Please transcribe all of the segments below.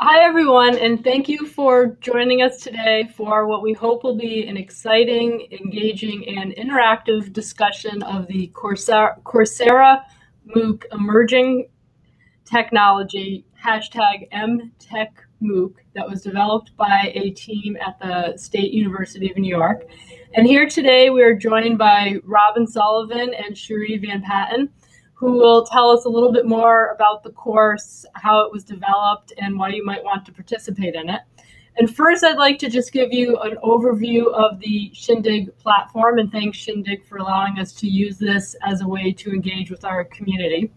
Hi, everyone, and thank you for joining us today for what we hope will be an exciting, engaging, and interactive discussion of the Coursera, Coursera MOOC Emerging Technology, hashtag EmTechMOOC, that was developed by a team at the State University of New York. And here today, we are joined by Robin Sullivan and Cherie Van Patten who will tell us a little bit more about the course, how it was developed, and why you might want to participate in it. And first, I'd like to just give you an overview of the Shindig platform and thank Shindig for allowing us to use this as a way to engage with our community.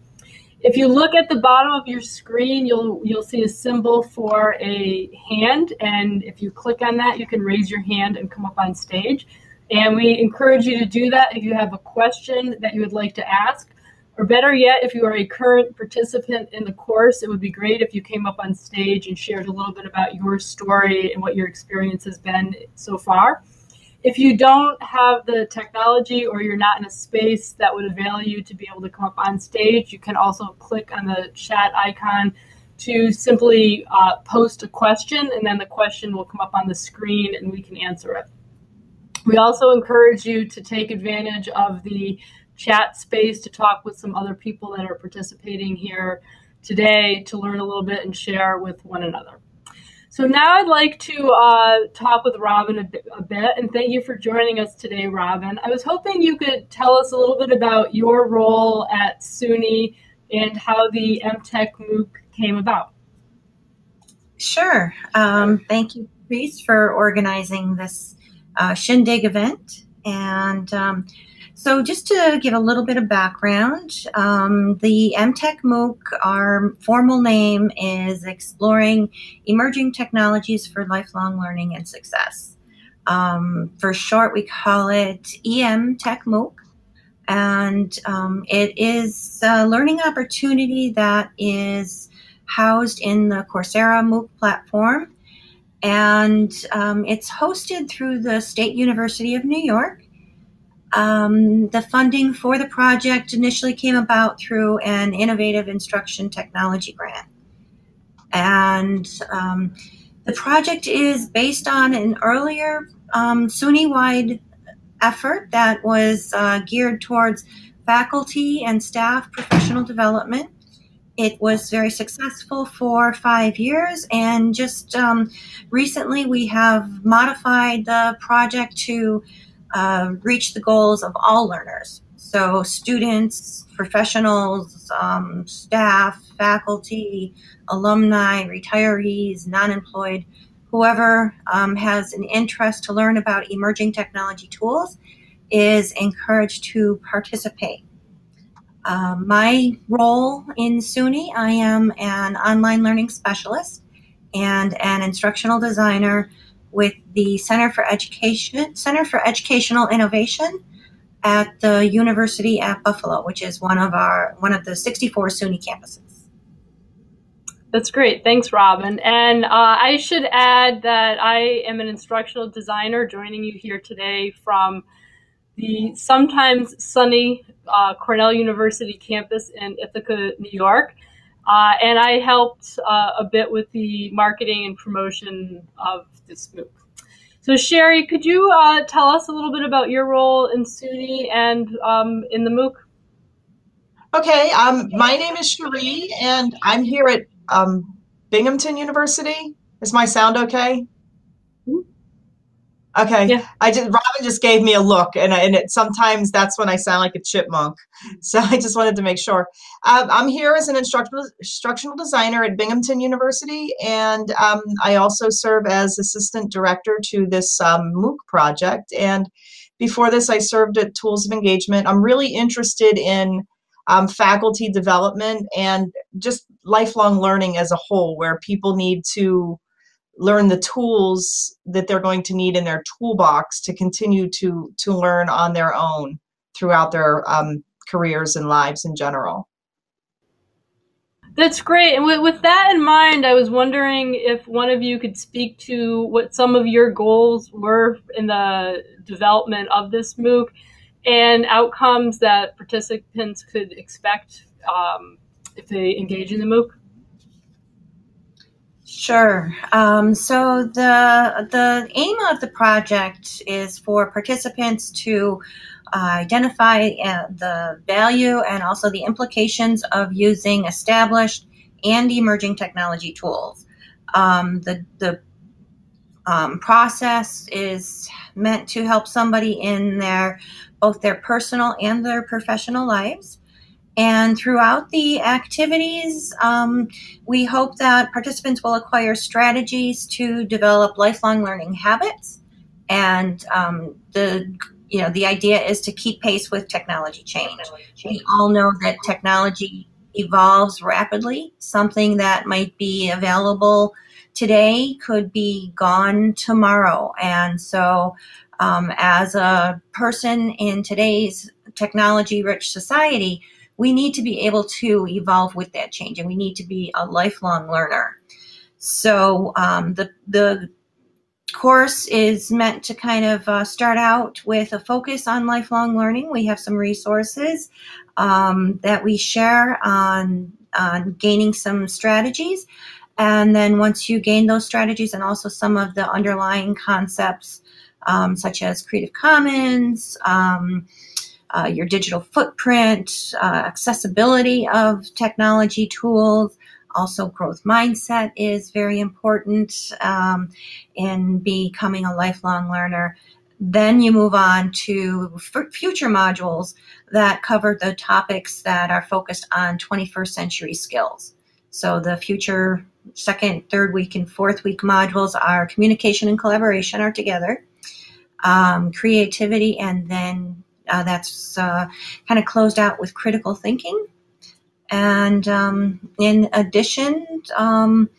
If you look at the bottom of your screen, you'll you'll see a symbol for a hand, and if you click on that, you can raise your hand and come up on stage. And we encourage you to do that if you have a question that you would like to ask. Or better yet, if you are a current participant in the course, it would be great if you came up on stage and shared a little bit about your story and what your experience has been so far. If you don't have the technology or you're not in a space that would avail you to be able to come up on stage, you can also click on the chat icon to simply uh, post a question, and then the question will come up on the screen and we can answer it. We also encourage you to take advantage of the chat space to talk with some other people that are participating here today to learn a little bit and share with one another. So now I'd like to uh, talk with Robin a bit, a bit, and thank you for joining us today, Robin. I was hoping you could tell us a little bit about your role at SUNY and how the EmTech MOOC came about. Sure. Um, thank you, Reese, for organizing this uh, Shindig event. And um, so, just to give a little bit of background, um, the EmTech MOOC, our formal name is Exploring Emerging Technologies for Lifelong Learning and Success. Um, for short, we call it EM Tech MOOC. And um, it is a learning opportunity that is housed in the Coursera MOOC platform. And um, it's hosted through the State University of New York um, the funding for the project initially came about through an innovative instruction technology grant. And um, the project is based on an earlier um, SUNY wide effort that was uh, geared towards faculty and staff professional development. It was very successful for five years, and just um, recently we have modified the project to uh, reach the goals of all learners. So, students, professionals, um, staff, faculty, alumni, retirees, non employed, whoever um, has an interest to learn about emerging technology tools is encouraged to participate. Um, my role in SUNY, I am an online learning specialist and an instructional designer with the Center for Education Center for Educational Innovation at the University at Buffalo, which is one of our one of the 64 SUNY campuses. That's great. Thanks, Robin. And uh, I should add that I am an instructional designer joining you here today from the sometimes sunny uh, Cornell University campus in Ithaca, New York. Uh, and I helped uh, a bit with the marketing and promotion of this MOOC. So Cherie, could you uh, tell us a little bit about your role in SUNY and um, in the MOOC? Okay, um, my name is Cherie, and I'm here at um, Binghamton University. Is my sound okay? Okay. Yeah. I just Robin just gave me a look, and and it sometimes that's when I sound like a chipmunk. So I just wanted to make sure. Um, I'm here as an instructional instructional designer at Binghamton University, and um, I also serve as assistant director to this um, MOOC project. And before this, I served at Tools of Engagement. I'm really interested in um, faculty development and just lifelong learning as a whole, where people need to learn the tools that they're going to need in their toolbox to continue to to learn on their own throughout their um, careers and lives in general. That's great. And with, with, that in mind, I was wondering if one of you could speak to what some of your goals were in the development of this MOOC and outcomes that participants could expect um, if they engage in the MOOC. Sure. Um, so the the aim of the project is for participants to uh, identify uh, the value and also the implications of using established and emerging technology tools. Um, the the um, process is meant to help somebody in their both their personal and their professional lives. And throughout the activities, um, we hope that participants will acquire strategies to develop lifelong learning habits. And um, the you know the idea is to keep pace with technology change. We all know that technology evolves rapidly. Something that might be available today could be gone tomorrow. And so, um, as a person in today's technology rich society, we need to be able to evolve with that change and we need to be a lifelong learner. So, um, the, the course is meant to kind of uh, start out with a focus on lifelong learning. We have some resources um, that we share on, on gaining some strategies. And then once you gain those strategies and also some of the underlying concepts, um, such as Creative Commons, um, uh, your digital footprint, uh, accessibility of technology tools, also growth mindset is very important um, in becoming a lifelong learner. Then you move on to f- future modules that cover the topics that are focused on 21st century skills. So the future second, third week, and fourth week modules are communication and collaboration are together, um, creativity, and then uh, that's uh, kind of closed out with critical thinking. And um, in addition, um,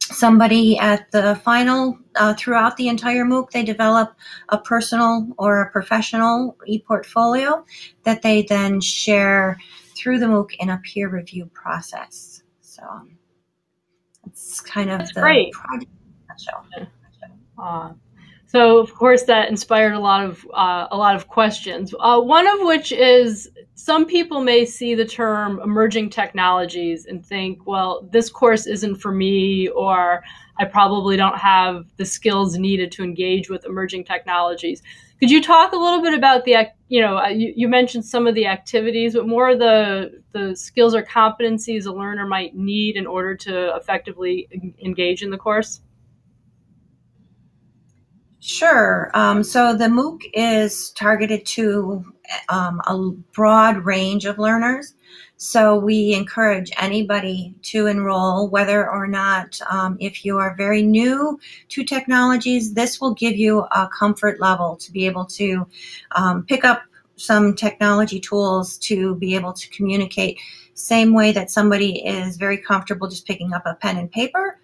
somebody at the final, uh, throughout the entire MOOC, they develop a personal or a professional e-portfolio that they then share through the MOOC in a peer review process. So it's kind of That's the great. project. Uh, so of course that inspired a lot of uh, a lot of questions. Uh, one of which is some people may see the term emerging technologies and think, well, this course isn't for me, or I probably don't have the skills needed to engage with emerging technologies. Could you talk a little bit about the, you know, you, you mentioned some of the activities, but more of the the skills or competencies a learner might need in order to effectively engage in the course? Sure. Um, so the MOOC is targeted to um, a broad range of learners. So we encourage anybody to enroll, whether or not, um, if you are very new to technologies, this will give you a comfort level to be able to um, pick up some technology tools to be able to communicate same way that somebody is very comfortable just picking up a pen and paper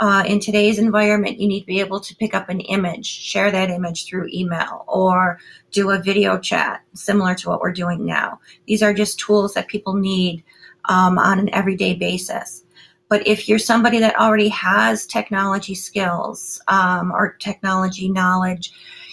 uh, in today's environment, you need to be able to pick up an image, share that image through email, or do a video chat similar to what we're doing now. These are just tools that people need um, on an everyday basis. But if you're somebody that already has technology skills um, or technology knowledge,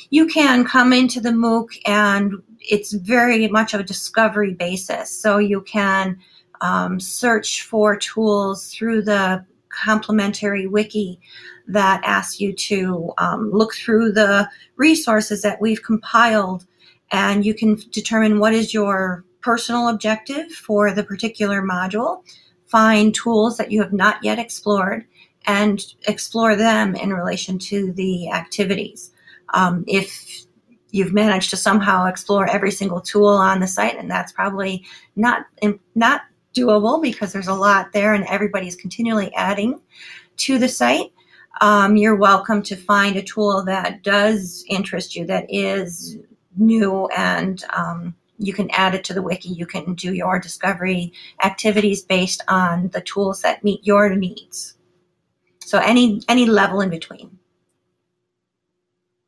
you can come into the MOOC and it's very much of a discovery basis. So you can um, search for tools through the complimentary wiki that asks you to um, look through the resources that we've compiled and you can determine what is your personal objective for the particular module, find tools that you have not yet explored, and explore them in relation to the activities. Um, if you've managed to somehow explore every single tool on the site, and that's probably not not doable because there's a lot there and everybody's continually adding to the site. Um, you're welcome to find a tool that does interest you, that is new, and um, you can add it to the wiki. You can do your discovery activities based on the tools that meet your needs. So any any level in between.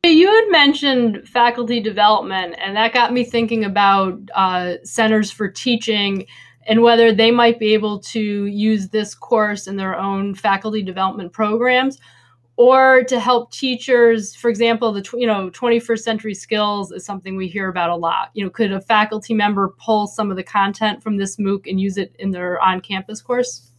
You had mentioned faculty development, and that got me thinking about uh, centers for teaching and whether they might be able to use this course in their own faculty development programs or to help teachers for example the you know 21st century skills is something we hear about a lot you know could a faculty member pull some of the content from this mooc and use it in their on-campus course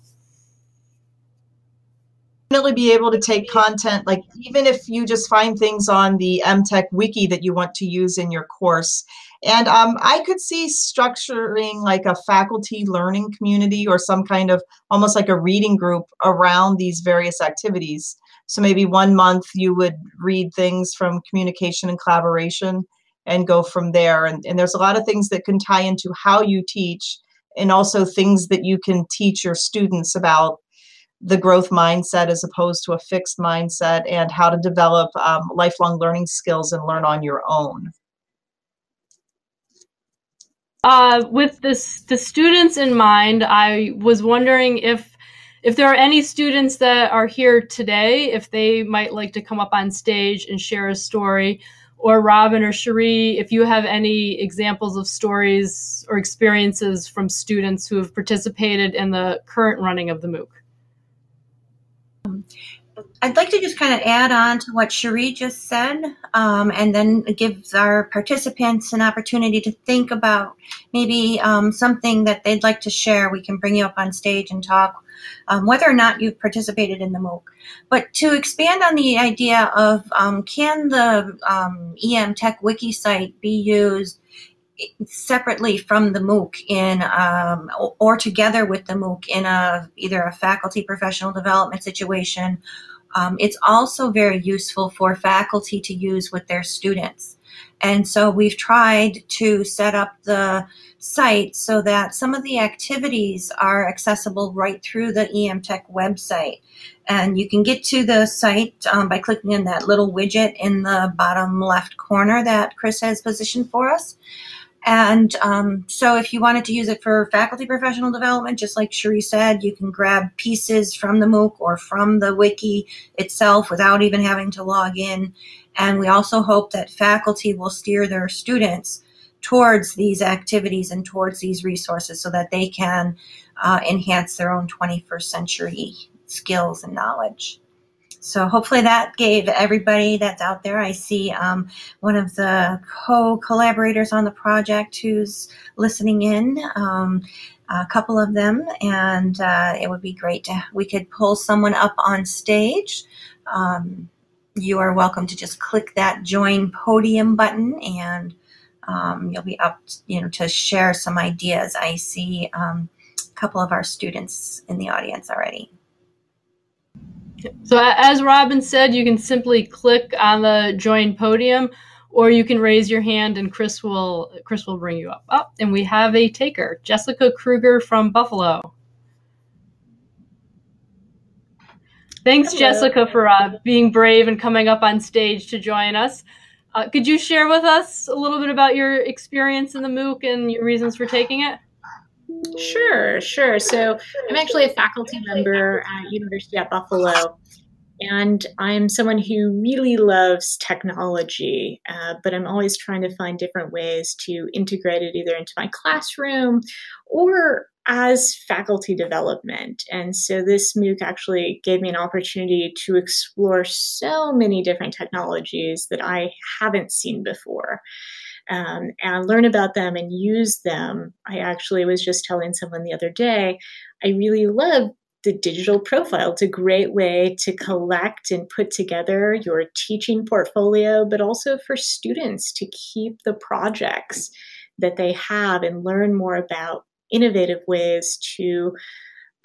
definitely be able to take content like even if you just find things on the EmTech wiki that you want to use in your course. And um, I could see structuring like a faculty learning community or some kind of almost like a reading group around these various activities. So maybe one month you would read things from communication and collaboration and go from there. And, and there's a lot of things that can tie into how you teach and also things that you can teach your students about the growth mindset as opposed to a fixed mindset and how to develop um, lifelong learning skills and learn on your own. Uh, with this, the students in mind, I was wondering if if there are any students that are here today, if they might like to come up on stage and share a story, or Robin or Cherie, if you have any examples of stories or experiences from students who have participated in the current running of the MOOC. I'd like to just kind of add on to what Cherie just said, um, and then gives our participants an opportunity to think about maybe um, something that they'd like to share. We can bring you up on stage and talk, um, whether or not you've participated in the MOOC. But to expand on the idea of um, can the um, EM Tech Wiki site be used separately from the MOOC in um, or together with the MOOC in a either a faculty professional development situation um, it's also very useful for faculty to use with their students. And so we've tried to set up the site so that some of the activities are accessible right through the EM Tech website. And you can get to the site um, by clicking on that little widget in the bottom left corner that Chris has positioned for us. And um, so if you wanted to use it for faculty professional development, just like Cherie said, you can grab pieces from the MOOC or from the wiki itself without even having to log in. And we also hope that faculty will steer their students towards these activities and towards these resources so that they can uh, enhance their own 21st century skills and knowledge. So hopefully that gave everybody that's out there. I see um, one of the co-collaborators on the project who's listening in. Um, a couple of them, and uh, it would be great to we could pull someone up on stage. Um, you are welcome to just click that join podium button, and um, you'll be up, you know, to share some ideas. I see um, a couple of our students in the audience already. So as Robin said, you can simply click on the join podium or you can raise your hand and Chris will Chris will bring you up. Oh, and we have a taker, Jessica Kruger from Buffalo. Thanks, Hello. Jessica, for uh, being brave and coming up on stage to join us. Uh, could you share with us a little bit about your experience in the MOOC and your reasons for taking it? Sure, sure. So I'm actually a faculty member at University at Buffalo, and I'm someone who really loves technology, uh, but I'm always trying to find different ways to integrate it either into my classroom or as faculty development. And so this MOOC actually gave me an opportunity to explore so many different technologies that I haven't seen before um, and learn about them and use them. I actually was just telling someone the other day, I really love the digital profile. It's a great way to collect and put together your teaching portfolio, but also for students to keep the projects that they have and learn more about innovative ways to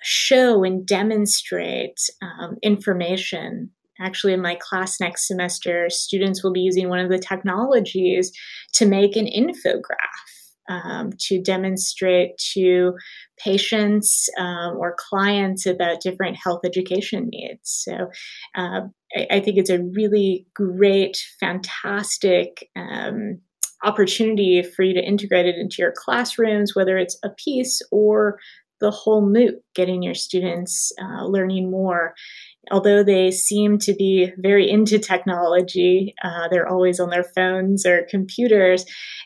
show and demonstrate um, information actually in my class next semester, students will be using one of the technologies to make an infograph um, to demonstrate to patients um, or clients about different health education needs. So uh, I, I, think it's a really great, fantastic um, opportunity for you to integrate it into your classrooms, whether it's a piece or the whole MOOC, getting your students uh, learning more although they seem to be very into technology, uh, they're always on their phones or computers,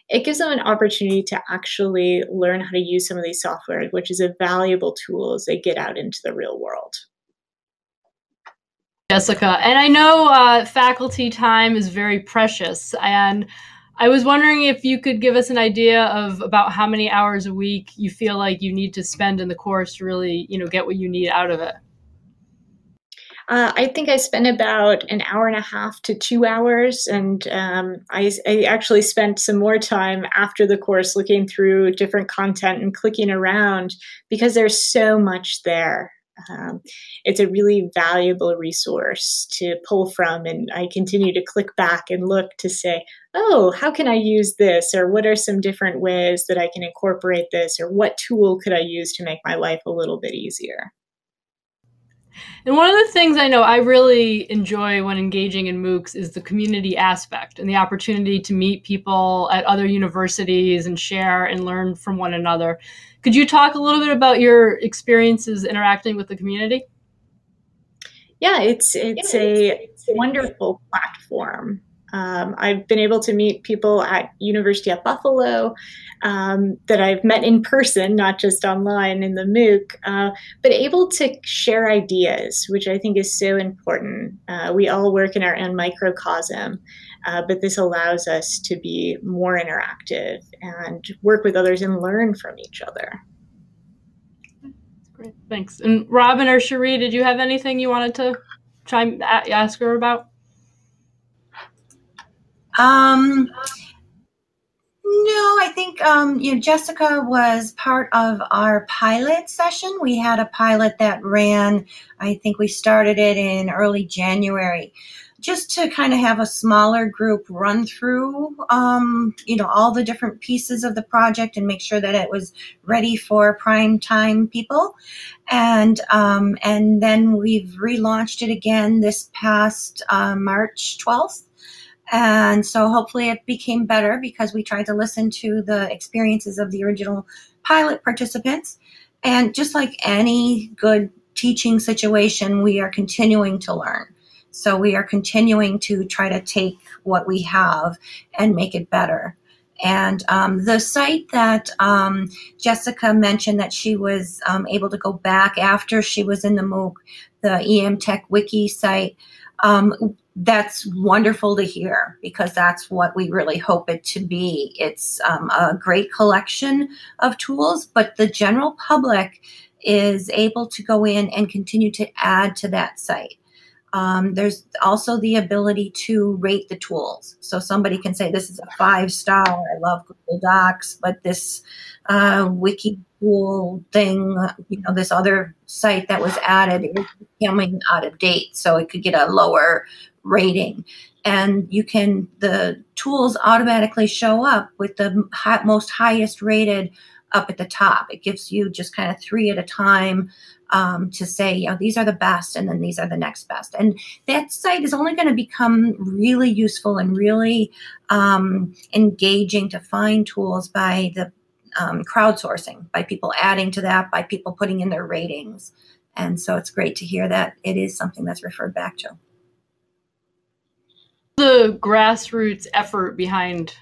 it gives them an opportunity to actually learn how to use some of these software, which is a valuable tool as they get out into the real world. Jessica, and I know uh, faculty time is very precious, and I was wondering if you could give us an idea of about how many hours a week you feel like you need to spend in the course to really, you know, get what you need out of it. Uh, I think I spent about an hour and a half to two hours, and um, I, I, actually spent some more time after the course looking through different content and clicking around because there's so much there. Um, it's a really valuable resource to pull from, and I continue to click back and look to say, oh, how can I use this? Or what are some different ways that I can incorporate this? Or what tool could I use to make my life a little bit easier? And one of the things I know I really enjoy when engaging in MOOCs is the community aspect and the opportunity to meet people at other universities and share and learn from one another. Could you talk a little bit about your experiences interacting with the community? Yeah, it's it's a wonderful platform um, I've been able to meet people at University at Buffalo um, that I've met in person, not just online in the MOOC, uh, but able to share ideas, which I think is so important. Uh, we all work in our own microcosm, uh, but this allows us to be more interactive and work with others and learn from each other. Great, thanks. And Robin or Cherie, did you have anything you wanted to chime ask her about? Um, no, I think um, you know Jessica was part of our pilot session. We had a pilot that ran. I think we started it in early January, just to kind of have a smaller group run through, um, you know, all the different pieces of the project and make sure that it was ready for prime time people. And um, and then we've relaunched it again this past uh, March twelfth. And so hopefully it became better because we tried to listen to the experiences of the original pilot participants. And just like any good teaching situation, we are continuing to learn. So we are continuing to try to take what we have and make it better. And um, the site that um, Jessica mentioned that she was um, able to go back after she was in the MOOC, the EM Tech Wiki site, um, that's wonderful to hear because that's what we really hope it to be. It's um, a great collection of tools, but the general public is able to go in and continue to add to that site. Um, there's also the ability to rate the tools. So somebody can say, This is a five star. I love Google Docs, but this uh, wiki tool thing, you know, this other site that was added is coming out of date. So it could get a lower rating. And you can the tools automatically show up with the high, most highest rated up at the top. It gives you just kind of three at a time um, to say you know these are the best and then these are the next best. And that site is only going to become really useful and really um, engaging to find tools by the um, crowdsourcing by people adding to that by people putting in their ratings. And so it's great to hear that it is something that's referred back to the grassroots effort behind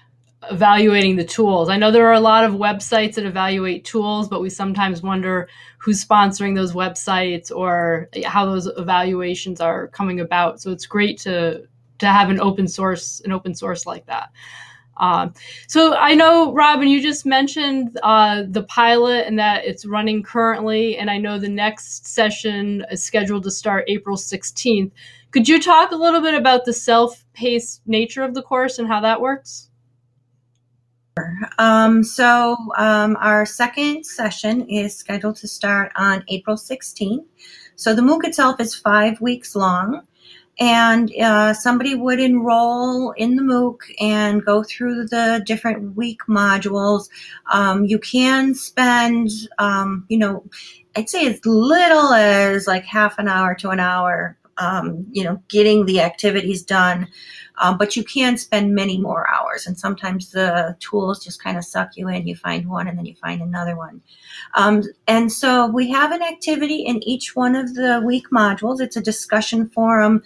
evaluating the tools? I know there are a lot of websites that evaluate tools, but we sometimes wonder who's sponsoring those websites or how those evaluations are coming about. So it's great to to have an open source an open source like that. Um, so I know, Robin, you just mentioned uh, the pilot and that it's running currently, and I know the next session is scheduled to start April 16th. Could you talk a little bit about the self-paced nature of the course and how that works? Um, so um, our second session is scheduled to start on April 16th. So the MOOC itself is five weeks long and uh, somebody would enroll in the MOOC and go through the different week modules. Um, you can spend, um, you know, I'd say as little as like half an hour to an hour um, you know, getting the activities done. Um, but you can spend many more hours, and sometimes the tools just kind of suck you in. You find one, and then you find another one. Um, and so we have an activity in each one of the week modules. It's a discussion forum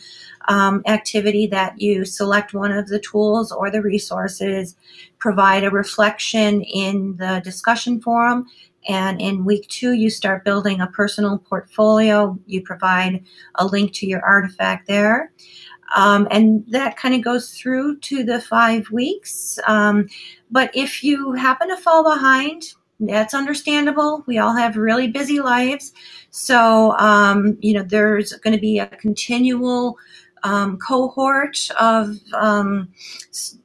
um, activity that you select one of the tools or the resources, provide a reflection in the discussion forum, and in week two, you start building a personal portfolio. You provide a link to your artifact there. Um, and that kind of goes through to the five weeks. Um, but if you happen to fall behind, that's understandable. We all have really busy lives. So, um, you know, there's going to be a continual um, cohort of um,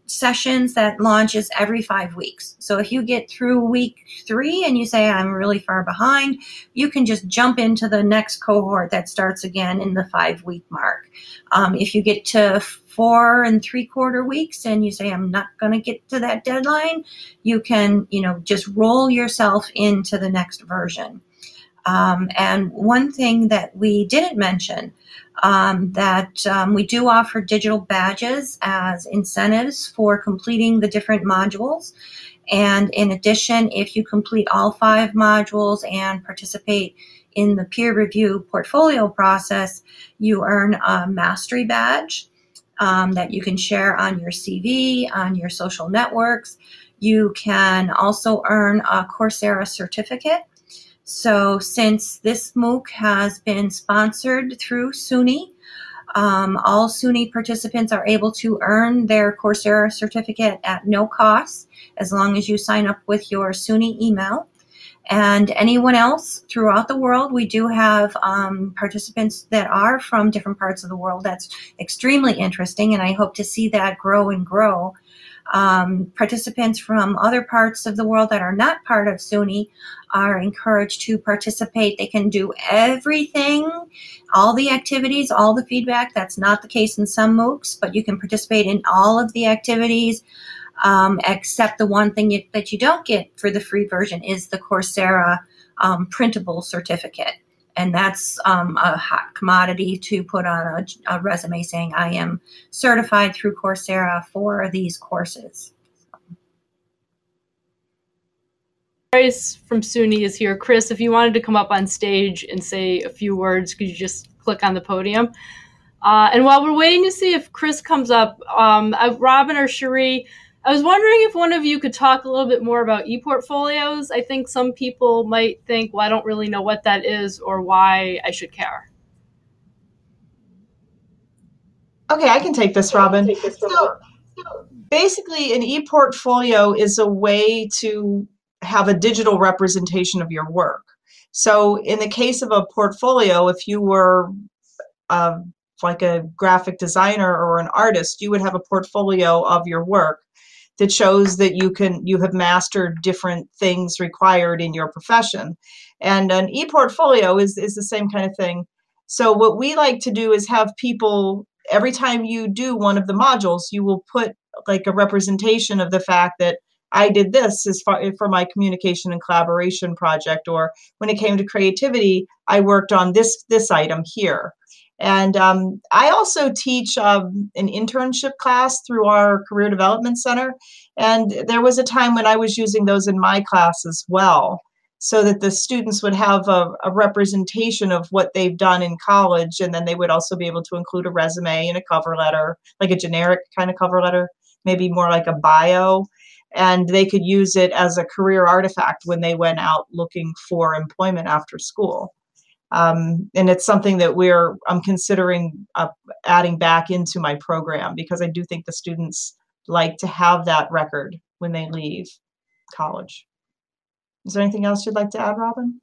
sessions that launches every five weeks. So if you get through week three and you say, I'm really far behind, you can just jump into the next cohort that starts again in the five week mark. Um, if you get to four and three quarter weeks and you say, I'm not going to get to that deadline, you can, you know, just roll yourself into the next version. Um, and one thing that we didn't mention um, that um, we do offer digital badges as incentives for completing the different modules. And in addition, if you complete all five modules and participate in the peer review portfolio process, you earn a mastery badge um, that you can share on your CV, on your social networks. You can also earn a Coursera certificate so since this MOOC has been sponsored through SUNY, um, all SUNY participants are able to earn their Coursera certificate at no cost as long as you sign up with your SUNY email. And anyone else throughout the world, we do have um, participants that are from different parts of the world. That's extremely interesting, and I hope to see that grow and grow. Um, participants from other parts of the world that are not part of SUNY are encouraged to participate. They can do everything, all the activities, all the feedback. That's not the case in some MOOCs, but you can participate in all of the activities. Um, except the one thing you, that you don't get for the free version is the Coursera um, printable certificate and that's um, a hot commodity to put on a, a, resume saying I am certified through Coursera for these courses. Chris from SUNY is here. Chris, if you wanted to come up on stage and say a few words, could you just click on the podium? Uh, and while we're waiting to see if Chris comes up, um, uh, Robin or Cherie, I was wondering if one of you could talk a little bit more about e-portfolios. I think some people might think, well, I don't really know what that is or why I should care. Okay, I can take this, Robin. Take this, Robin. So, so basically, an e-portfolio is a way to have a digital representation of your work. So in the case of a portfolio, if you were uh, like a graphic designer or an artist, you would have a portfolio of your work that shows that you can you have mastered different things required in your profession. And an e-portfolio is, is the same kind of thing. So what we like to do is have people every time you do one of the modules, you will put like a representation of the fact that I did this as far for my communication and collaboration project, or when it came to creativity, I worked on this this item here. And um, I also teach um, an internship class through our Career Development Center. And there was a time when I was using those in my class as well, so that the students would have a, a representation of what they've done in college. And then they would also be able to include a resume and a cover letter, like a generic kind of cover letter, maybe more like a bio and they could use it as a career artifact when they went out looking for employment after school. Um, and it's something that we're I'm considering uh, adding back into my program because I do think the students like to have that record when they leave college. Is there anything else you'd like to add, Robin?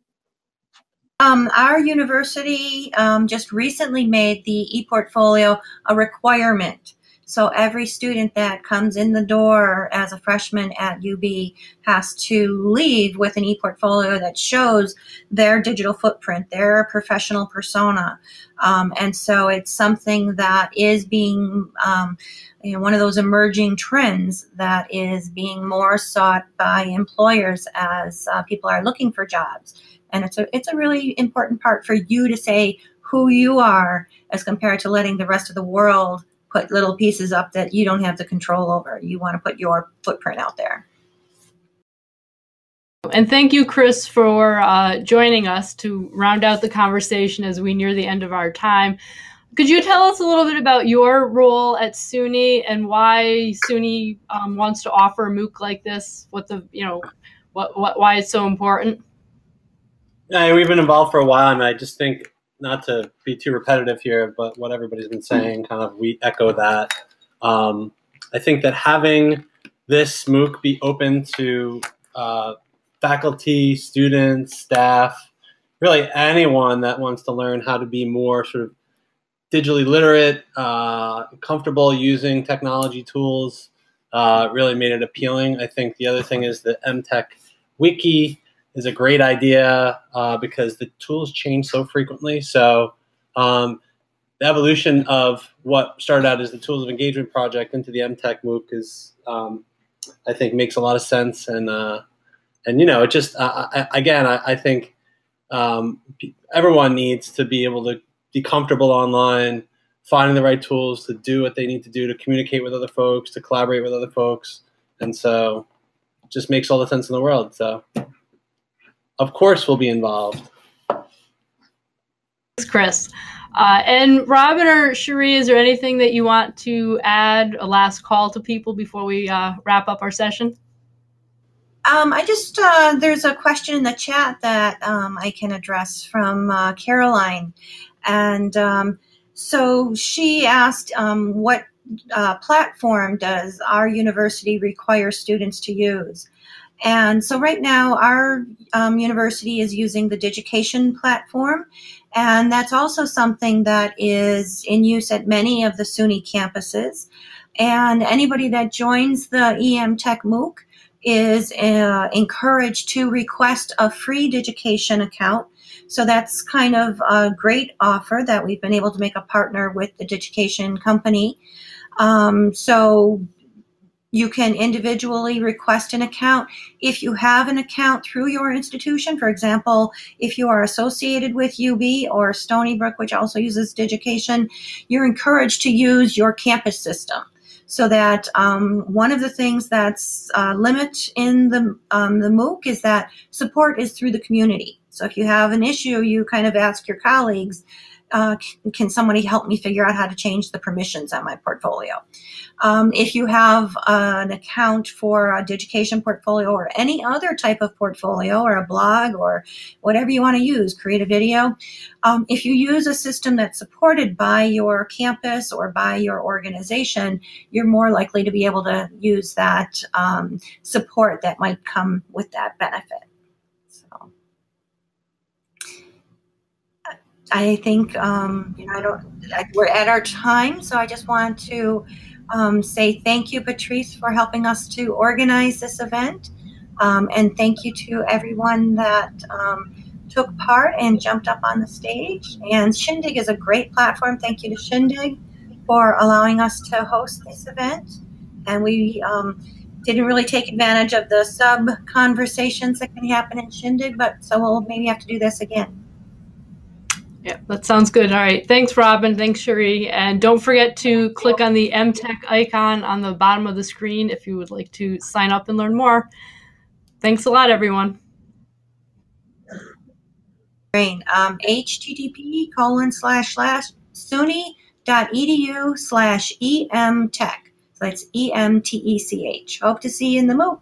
Um, our university um, just recently made the e-portfolio a requirement so every student that comes in the door as a freshman at UB has to leave with an e-portfolio that shows their digital footprint, their professional persona. Um, and so it's something that is being, um, you know, one of those emerging trends that is being more sought by employers as uh, people are looking for jobs. And it's a, it's a really important part for you to say who you are as compared to letting the rest of the world put little pieces up that you don't have the control over. You want to put your footprint out there. And thank you, Chris, for uh, joining us to round out the conversation as we near the end of our time. Could you tell us a little bit about your role at SUNY and why SUNY um, wants to offer a MOOC like this? What the you know, what, what why it's so important? Yeah, we've been involved for a while, and I just think not to be too repetitive here, but what everybody's been saying, kind of we echo that. Um, I think that having this MOOC be open to uh, faculty, students, staff, really anyone that wants to learn how to be more sort of digitally literate, uh, comfortable using technology tools, uh, really made it appealing. I think the other thing is the EmTech Wiki is a great idea uh, because the tools change so frequently. So um, the evolution of what started out as the Tools of Engagement project into the EmTech MOOC is, um, I think, makes a lot of sense. And uh, and you know, it just uh, I, again, I, I think um, everyone needs to be able to be comfortable online, finding the right tools to do what they need to do to communicate with other folks, to collaborate with other folks, and so just makes all the sense in the world. So, of course, we'll be involved. Thanks, Chris. Uh, and Robin or Cherie, is there anything that you want to add, a last call to people before we uh, wrap up our session? Um, I just, uh, there's a question in the chat that um, I can address from uh, Caroline. And um, so she asked, um, what uh, platform does our university require students to use? And so right now, our um, university is using the Digication platform, and that's also something that is in use at many of the SUNY campuses. And anybody that joins the EM Tech MOOC is uh, encouraged to request a free Digication account so that's kind of a great offer that we've been able to make a partner with the Digication company. Um, so you can individually request an account. If you have an account through your institution, for example, if you are associated with UB or Stony Brook, which also uses Digication, you're encouraged to use your campus system so that um, one of the things that's uh, limit in the, um, the MOOC is that support is through the community. So if you have an issue, you kind of ask your colleagues, uh, can somebody help me figure out how to change the permissions on my portfolio? Um, if you have uh, an account for a Digication portfolio or any other type of portfolio or a blog or whatever you want to use, create a video. Um, if you use a system that's supported by your campus or by your organization, you're more likely to be able to use that um, support that might come with that benefit. I think um, you know I don't. We're at our time, so I just want to um, say thank you, Patrice, for helping us to organize this event, um, and thank you to everyone that um, took part and jumped up on the stage. And Shindig is a great platform. Thank you to Shindig for allowing us to host this event. And we um, didn't really take advantage of the sub conversations that can happen in Shindig, but so we'll maybe have to do this again. Yeah, that sounds good. All right. Thanks, Robin. Thanks, Cherie. And don't forget to click on the EmTech icon on the bottom of the screen if you would like to sign up and learn more. Thanks a lot, everyone. Um, http colon slash slash suny.edu slash emtech. So that's E M T E C H. Hope to see you in the MOOC.